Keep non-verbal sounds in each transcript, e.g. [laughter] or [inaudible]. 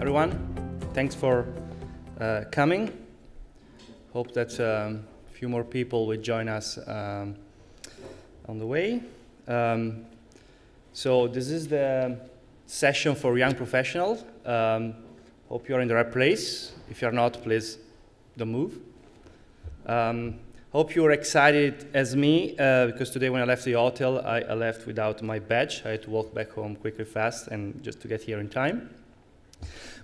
everyone. Thanks for uh, coming. Hope that um, a few more people will join us um, on the way. Um, so this is the session for young professionals. Um, hope you're in the right place. If you're not, please don't move. Um, hope you're excited as me uh, because today when I left the hotel, I, I, left without my badge. I had to walk back home quickly, fast, and just to get here in time.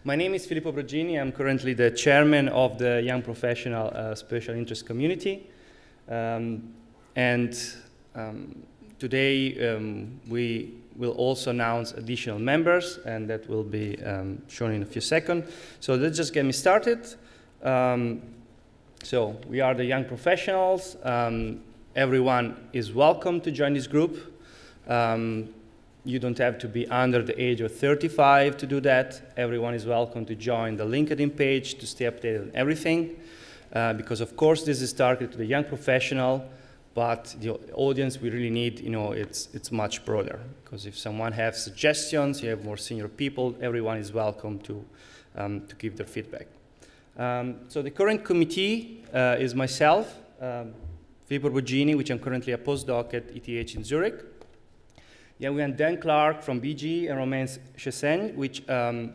My name is Filippo Broggini. I'm currently the chairman of the Young Professional uh, Special Interest Community. Um, and um, today um, we will also announce additional members, and that will be um, shown in a few seconds. So let's just get me started. Um, so we are the young professionals. Um, everyone is welcome to join this group. Um, you don't have to be under the age of 35 to do that. Everyone is welcome to join the LinkedIn page to stay updated on everything. Uh, because of course this is targeted to the young professional, but the audience we really need, you know, it's, it's much broader. Because if someone has suggestions, you have more senior people, everyone is welcome to, um, to give their feedback. Um, so the current committee uh, is myself, um, Filippo Broggini, which I'm currently a postdoc at ETH in Zurich. Yeah, we have Dan Clark from BG and Romain Chassagne, which um,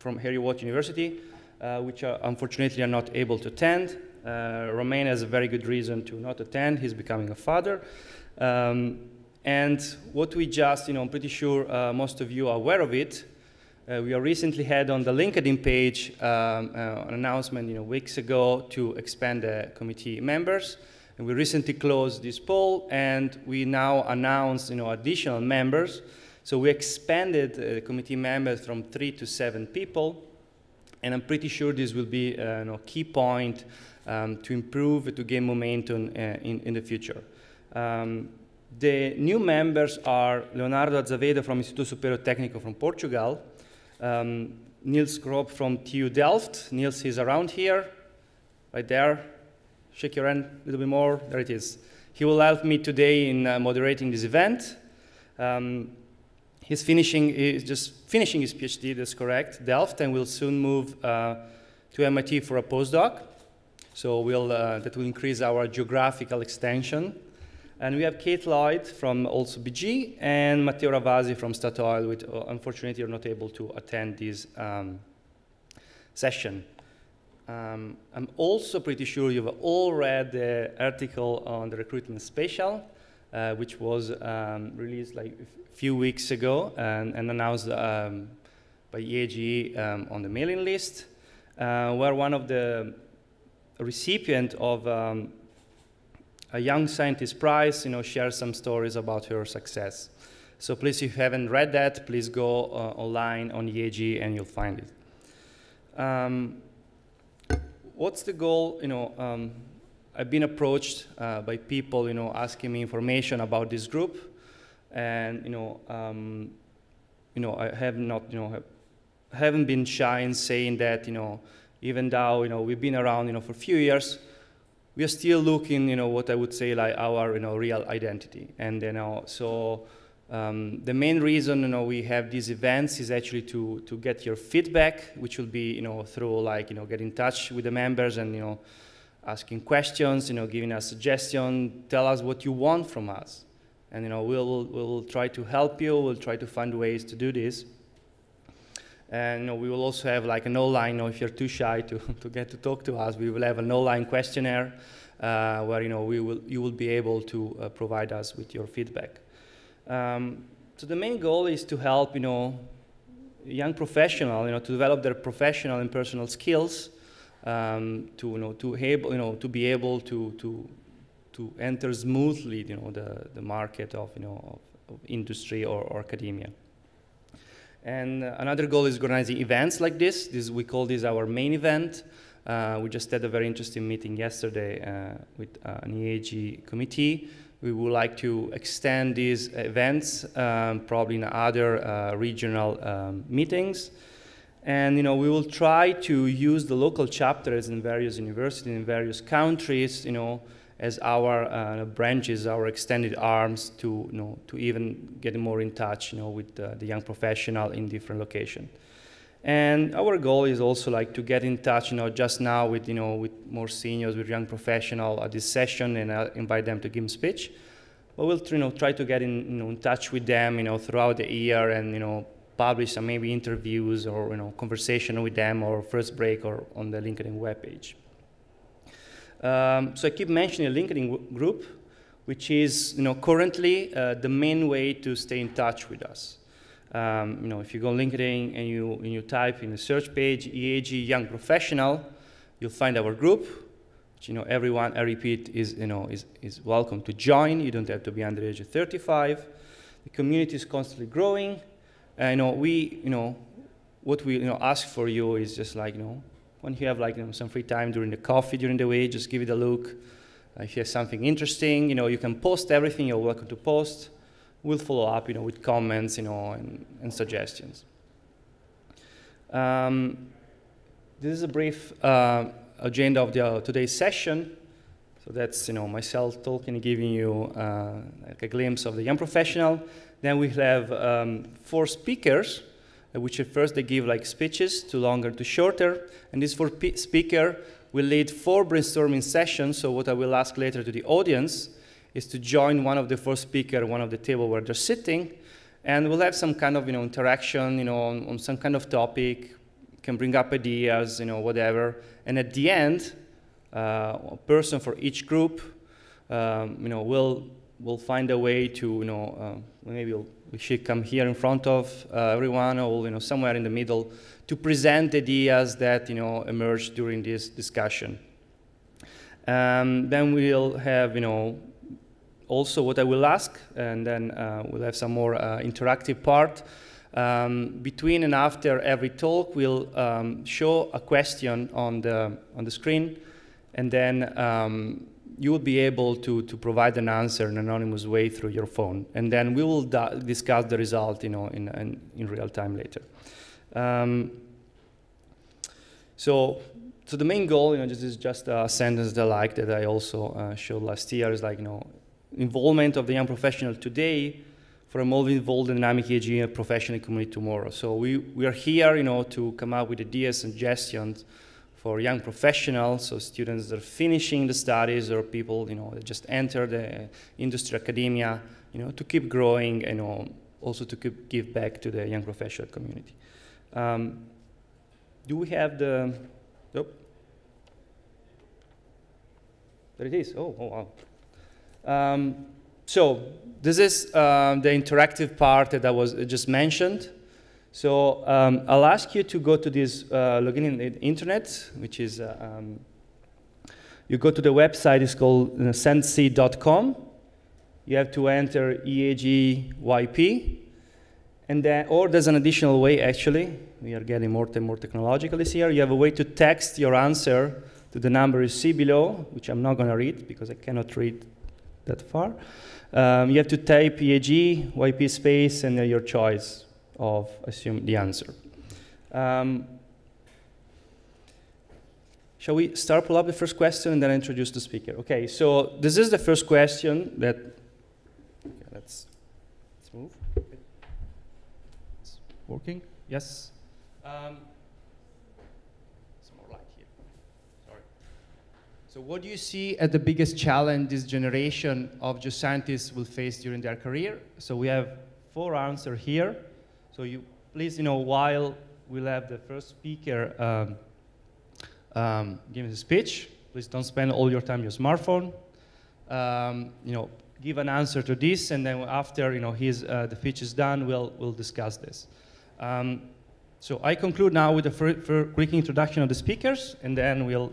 from Heriot University, uh, which are, unfortunately are not able to attend. Uh, Romain has a very good reason to not attend. He's becoming a father. Um, and what we just, you know, I'm pretty sure uh, most of you are aware of it. Uh, we recently had on the LinkedIn page um, uh, an announcement, you know, weeks ago to expand the committee members. And we recently closed this poll, and we now announced you know, additional members. So we expanded uh, the committee members from three to seven people, and I'm pretty sure this will be a uh, you know, key point um, to improve, to gain momentum uh, in, in the future. Um, the new members are Leonardo Azevedo from Instituto Superior Técnico from Portugal, um, Niels Grobbe from TU Delft. Niels is around here, right there. Shake your hand a little bit more. There it is. He will help me today in uh, moderating this event. Um, he's finishing, he's just finishing his PhD, that's correct, Delft, and will soon move uh, to MIT for a postdoc. So we'll, uh, that will increase our geographical extension. And we have Kate Lloyd from also BG and Matteo Ravasi from Statoil, which uh, unfortunately are not able to attend this um, session. Um, I'm also pretty sure you've all read the article on the recruitment special, uh, which was um, released like a few weeks ago and, and announced um, by EAGE um, on the mailing list, uh, where one of the recipient of um, a Young Scientist Prize, you know, shares some stories about her success. So please, if you haven't read that, please go uh, online on EAGE and you'll find it. Um, what's the goal? You know, um, I've been approached uh, by people, you know, asking me information about this group, and you know, um, you know, I have not, you know, have, haven't been shy in saying that, you know, even though you know we've been around, you know, for a few years, we are still looking, you know, what I would say like our, you know, real identity, and you know, so. Um, the main reason you know, we have these events is actually to, to get your feedback, which will be you know, through like you know, get in touch with the members and you know, asking questions, you know, giving us suggestions, tell us what you want from us. And you know, we'll, we'll try to help you, we'll try to find ways to do this. And you know, we will also have like an online, you know, if you're too shy to, [laughs] to get to talk to us, we will have an online questionnaire uh, where you, know, we will, you will be able to uh, provide us with your feedback. Um, so the main goal is to help, you know, young professional, you know, to develop their professional and personal skills, um, to you know, to able, you know, to be able to to to enter smoothly, you know, the the market of you know of, of industry or, or, academia. And uh, another goal is organizing events like this. This we call this our main event. Uh, we just had a very interesting meeting yesterday uh, with uh, an EAGE committee we would like to extend these events um, probably in other uh, regional um, meetings. And you know, we will try to use the local chapters in various universities in various countries, you know, as our uh, branches, our extended arms to, you know, to even get more in touch, you know, with uh, the young professional in different locations. And our goal is also like to get in touch, you know, just now with, you know, with more seniors, with young professional at this session and uh, invite them to give a speech. But we'll, you know, try to get in, you know, in touch with them, you know, throughout the year and, you know, publish some maybe interviews or, you know, conversation with them or first break or on the LinkedIn webpage. Um, so I keep mentioning the LinkedIn group, which is, you know, currently uh, the main way to stay in touch with us. Um, you know, if you go on LinkedIn and you, and you type in the search page EAGE Young Professional, you'll find our group. Which, you know, everyone, I repeat, is, you know, is, is welcome to join. You don't have to be under the age of 35. The community is constantly growing. And, you know, we, you know, what we, you know, ask for you is just like, you know, when you have like you know, some free time during the coffee during the week, just give it a look. Uh, if you have something interesting, you know, you can post everything. You're welcome to post we'll follow up, you know, with comments, you know, and, and suggestions. Um, this is a brief uh, agenda of the, uh, today's session. So that's, you know, myself talking, giving you uh, like a glimpse of the young professional. Then we have um, four speakers, uh, which at first they give like speeches, to longer to shorter. And this four speaker will lead four brainstorming sessions. So what I will ask later to the audience is to join one of the four speakers, one of the table where they're sitting, and we'll have some kind of you know interaction, you know, on, on some kind of topic, can bring up ideas, you know, whatever. And at the end, uh, a person for each group, um, you know, will will find a way to, you know, uh, maybe we'll, we should come here in front of uh, everyone, or you know, somewhere in the middle, to present ideas that you know emerge during this discussion. Um, then we'll have, you know, also what I will ask, and then uh, we'll have some more uh, interactive part. Um, between and after every talk, we'll um, show a question on the, on the screen, and then um, you will be able to, to provide an answer in an anonymous way through your phone. And then we will discuss the result you know, in, in, in real time later. Um, so, so the main goal, you know, this is just a sentence that I like that I also uh, showed last year, is like, you know, involvement of the young professional today for a more involved and dynamic EAGE professional community tomorrow. So we, we are here, you know, to come up with ideas and suggestions for young professionals, so students that are finishing the studies or people, you know, that just enter the industry academia, you know, to keep growing and you know, also to keep, give back to the young professional community. Um, do we have the, oh, there it is, oh, oh wow. Um, so this is um, the interactive part that I was just mentioned. So um, I'll ask you to go to this uh, login in the internet, which is, uh, um, you go to the website, it's called uh, sendc.com. You have to enter EAGYP. And then, or there's an additional way, actually. We are getting more and more technological this year. You have a way to text your answer to the number you see below, which I'm not going to read because I cannot read that far. Um, you have to type EAG, YP space, and your choice of assume the answer. Um, shall we start pull up the first question and then introduce the speaker? Okay, so this is the first question that, okay, let's, let's move. It's working, yes? Um, So what do you see as the biggest challenge this generation of geoscientists will face during their career? So we have four answers here. So you please, you know, while we'll have the first speaker um, um, give a speech, please don't spend all your time on your smartphone. Um, you know, give an answer to this, and then after you know his uh, the speech is done, we'll we'll discuss this. Um, so I conclude now with a quick introduction of the speakers, and then we'll